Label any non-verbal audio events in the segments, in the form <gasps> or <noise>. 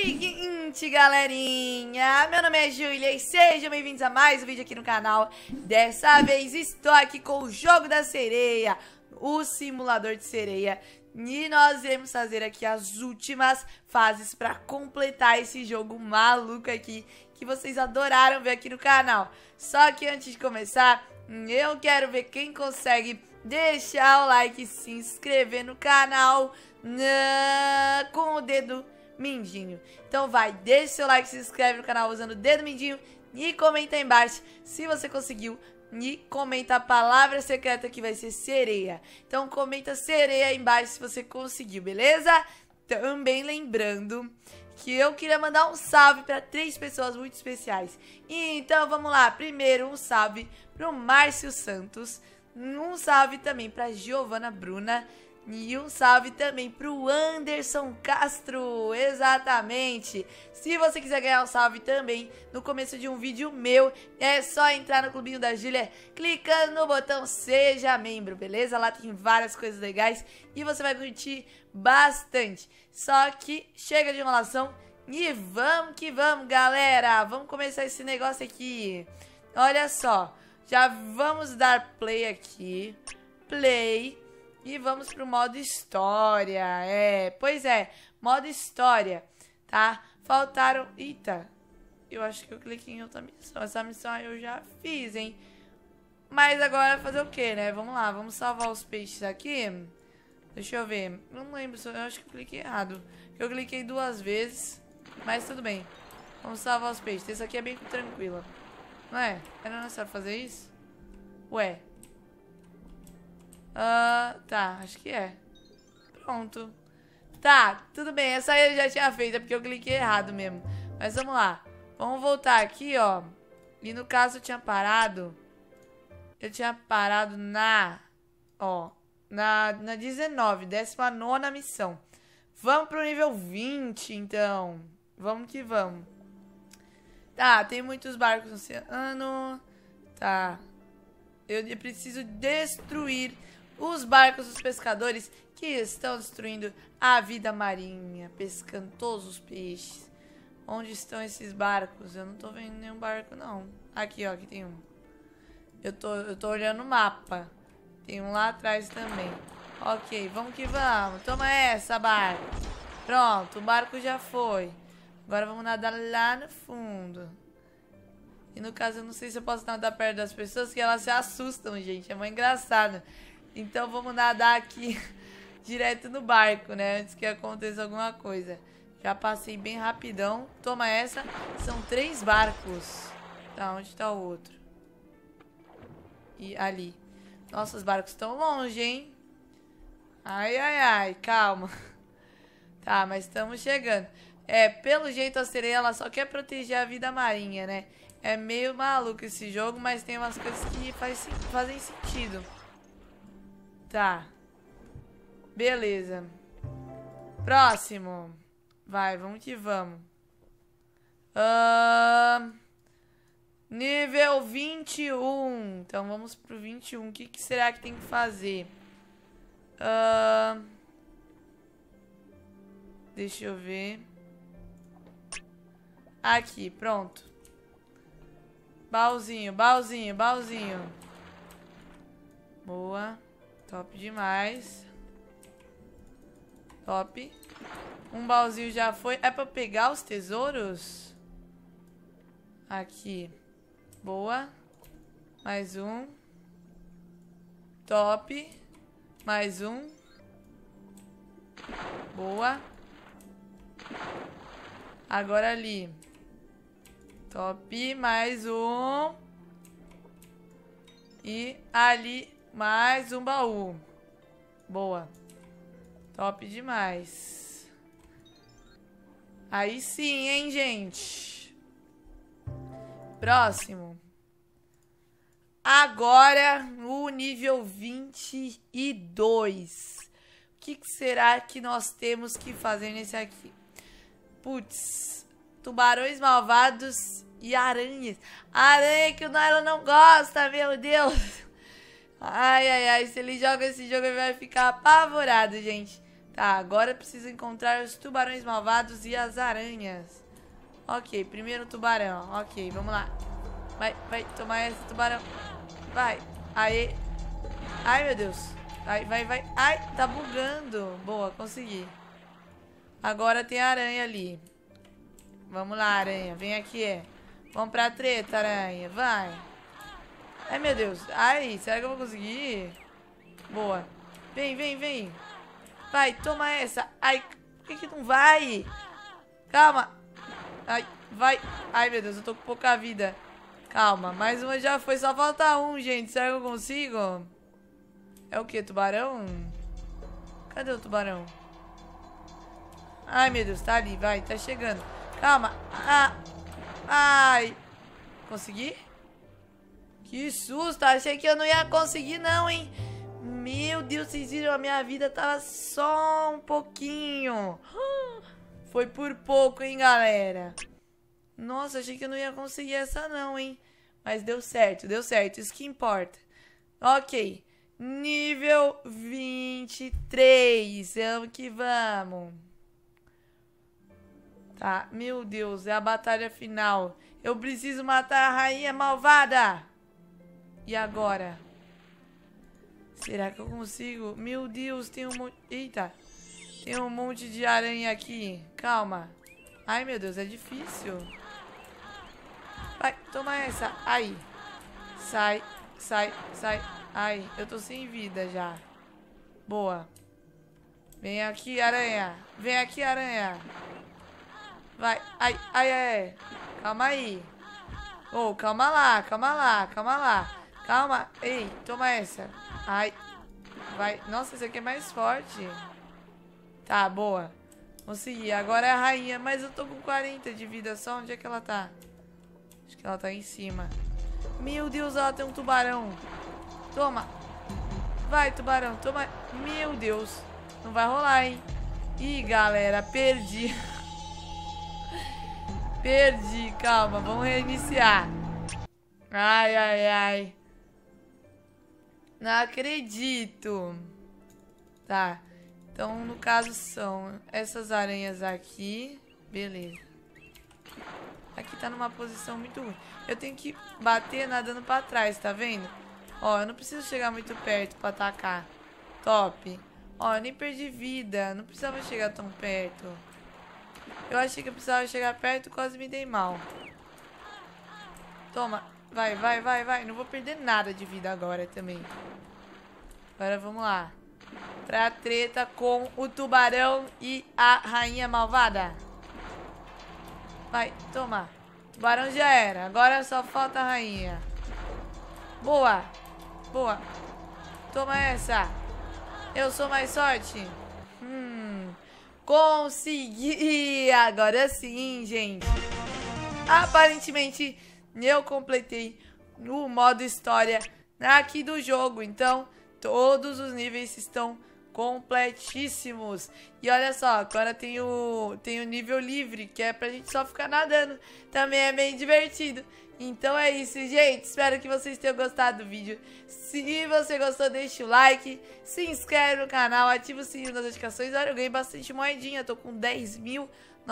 Seguinte, galerinha, meu nome é Julia e sejam bem-vindos a mais um vídeo aqui no canal. Dessa vez estou aqui com o Jogo da Sereia, o simulador de sereia. E nós iremos fazer aqui as últimas fases para completar esse jogo maluco aqui que vocês adoraram ver aqui no canal. Só que antes de começar, eu quero ver quem consegue deixar o like se inscrever no canal uh, com o dedo mindinho. Então vai, deixa seu like, se inscreve no canal usando o dedo mindinho e comenta aí embaixo se você conseguiu e comenta a palavra secreta que vai ser sereia. Então comenta sereia aí embaixo se você conseguiu, beleza? Também lembrando que eu queria mandar um salve para três pessoas muito especiais. Então vamos lá, primeiro um salve para o Márcio Santos, um salve também para Giovana Bruna e um salve também pro Anderson Castro, exatamente. Se você quiser ganhar um salve também no começo de um vídeo meu, é só entrar no clubinho da Júlia, clicando no botão seja membro, beleza? Lá tem várias coisas legais e você vai curtir bastante. Só que chega de enrolação e vamos que vamos, galera. Vamos começar esse negócio aqui. Olha só, já vamos dar play aqui. Play. E vamos pro modo história. É, pois é, modo história, tá? Faltaram... Eita, eu acho que eu cliquei em outra missão. Essa missão eu já fiz, hein? Mas agora fazer o que, né? Vamos lá, vamos salvar os peixes aqui. Deixa eu ver. Não lembro, eu acho que eu cliquei errado. Eu cliquei duas vezes, mas tudo bem. Vamos salvar os peixes. Esse aqui é bem tranquilo. Não é? Era necessário fazer isso? Ué. Uh, tá, acho que é. Pronto. Tá, tudo bem. Essa aí eu já tinha feito, é porque eu cliquei errado mesmo. Mas vamos lá. Vamos voltar aqui, ó. E no caso eu tinha parado... Eu tinha parado na... Ó, na, na 19, 19 missão. Vamos pro nível 20, então. Vamos que vamos. Tá, tem muitos barcos no oceano. Tá. Eu preciso destruir os barcos dos pescadores que estão destruindo a vida marinha, pescando todos os peixes. Onde estão esses barcos? Eu não tô vendo nenhum barco, não. Aqui, ó, aqui tem um. Eu tô, eu tô olhando o mapa. Tem um lá atrás também. Ok, vamos que vamos. Toma essa, barco. Pronto, o barco já foi. Agora vamos nadar lá no fundo. E no caso, eu não sei se eu posso nadar perto das pessoas, que elas se assustam, gente. É muito engraçado. Então vamos nadar aqui <laughs> direto no barco, né? Antes que aconteça alguma coisa. Já passei bem rapidão. Toma essa. São três barcos. Tá, onde tá o outro? E ali. Nossa, os barcos estão longe, hein? Ai, ai, ai. Calma. <laughs> Tá, mas estamos chegando. É, pelo jeito a sereia ela só quer proteger a vida marinha, né? É meio maluco esse jogo, mas tem umas coisas que faz, fazem sentido. Tá. Beleza. Próximo. Vai, vamos que vamos. Uh, nível 21. Então vamos pro 21. O que, que será que tem que fazer? Uh, deixa eu ver. Aqui, pronto. Baúzinho, baúzinho, baúzinho. Boa. Top demais. Top. Um baúzinho já foi. É pra pegar os tesouros? Aqui. Boa. Mais um. Top. Mais um. Boa. Agora ali. Top. Mais um. E ali mais um baú. Boa. Top demais. Aí sim, hein, gente? Próximo. Agora, o nível 22. O que, que será que nós temos que fazer nesse aqui? Putz, tubarões malvados e aranhas. Aranha que o Nylon não gosta, meu Deus. Ai, ai, ai. Se ele joga esse jogo, ele vai ficar apavorado, gente. Tá, agora preciso encontrar os tubarões malvados e as aranhas. Ok, primeiro tubarão. Ok, vamos lá. Vai, vai, tomar esse tubarão. Vai. Aê. Ai, meu Deus. Vai, vai, vai. Ai, tá bugando. Boa, consegui. Agora tem a aranha ali. Vamos lá, aranha. Vem aqui. Vamos pra treta, aranha. Vai. Ai, meu Deus. Ai, será que eu vou conseguir? Boa. Vem, vem, vem. Vai, toma essa. Ai, por que que não vai? Calma. Ai, vai. Ai, meu Deus, eu tô com pouca vida. Calma, mais uma já foi. Só falta um, gente. Será que eu consigo? É o que? Tubarão? Cadê o tubarão? Ai, meu Deus, tá ali, vai, tá chegando. Calma. Ah. Ai. Consegui? Que susto, achei que eu não ia conseguir não, hein? Meu Deus, vocês viram? A minha vida tava só um pouquinho. <gasps> Foi por pouco, hein, galera? Nossa, achei que eu não ia conseguir essa não, hein? Mas deu certo, deu certo. Isso que importa. Ok. Nível 23. Vamos que vamos. Tá, meu Deus, é a batalha final. Eu preciso matar a rainha malvada. E agora? Será que eu consigo? Meu Deus, tem um monte... Eita. Tem um monte de aranha aqui. Calma. Ai, meu Deus, é difícil. Vai, toma essa. Aí. Sai, sai, sai. Ai, eu tô sem vida já. Boa. Vem aqui, aranha. Vem aqui, aranha. Vai. Ai, ai, ai. Calma aí. Oh, calma lá, calma lá, calma lá. Calma. Ei, toma essa. Ai. Vai. Nossa, esse aqui é mais forte. Tá, boa. Consegui. Agora é a rainha. Mas eu tô com 40 de vida só. Onde é que ela tá? Acho que ela tá em cima. Meu Deus, ela tem um tubarão. Toma. Vai, tubarão. Toma. Meu Deus. Não vai rolar, hein? Ih, galera. Perdi. <laughs> perdi. Calma. Vamos reiniciar. Ai, ai, ai. Não acredito. Tá. Então, no caso, são essas aranhas aqui. Beleza. Aqui tá numa posição muito ruim. Eu tenho que bater nadando pra trás, tá vendo? Ó, eu não preciso chegar muito perto pra atacar. Top. Ó, eu nem perdi vida. Não precisava chegar tão perto. Eu achei que eu precisava chegar perto quase me dei mal. Toma. Vai, vai, vai, vai. Não vou perder nada de vida agora também. Agora vamos lá. Pra treta com o tubarão e a rainha malvada. Vai, toma. Tubarão já era. Agora só falta a rainha. Boa. Boa. Toma essa. Eu sou mais sorte. Hum. Consegui. Agora sim, gente. Aparentemente eu completei o modo história aqui do jogo. Então, todos os níveis estão completíssimos. E olha só, agora tem o, tem o nível livre, que é pra gente só ficar nadando. Também é bem divertido. Então é isso, gente. Espero que vocês tenham gostado do vídeo. Se você gostou, deixa o like, se inscreve no canal, ativa o sininho das notificações. Olha, eu ganhei bastante moedinha, tô com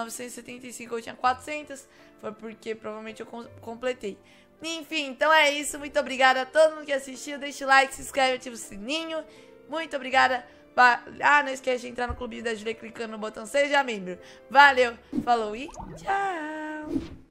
10.975, eu tinha 400. Foi porque provavelmente eu completei. Enfim, então é isso. Muito obrigada a todo mundo que assistiu. Deixa o like, se inscreve, ativa o sininho. Muito obrigada. Ah, não esquece de entrar no clube da Julia clicando no botão Seja Membro. Valeu, falou e tchau.